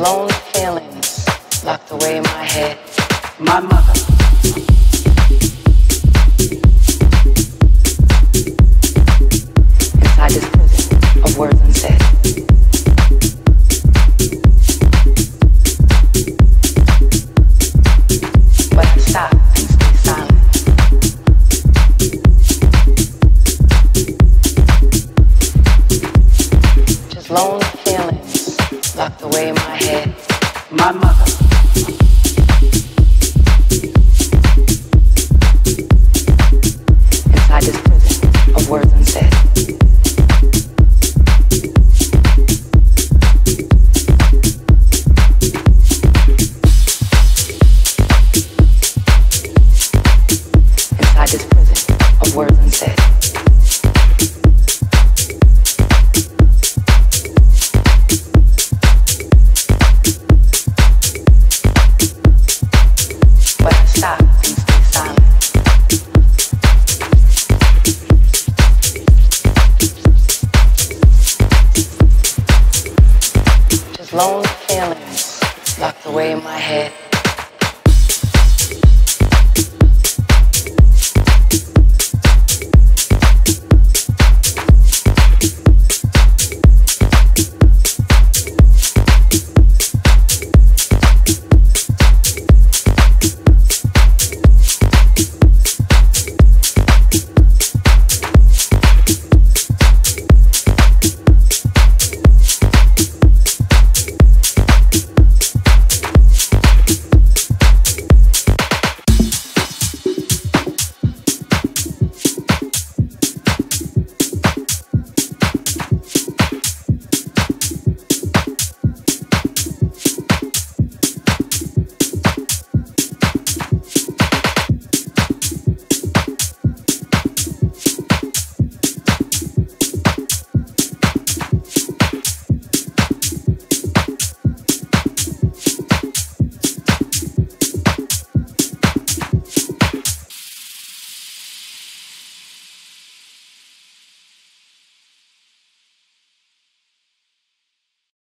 Lonely feelings locked away in my head. My mother. Inside this prison of words unsaid. But I silent. Just feelings locked away my head. My mother. flown feelings locked away in my head.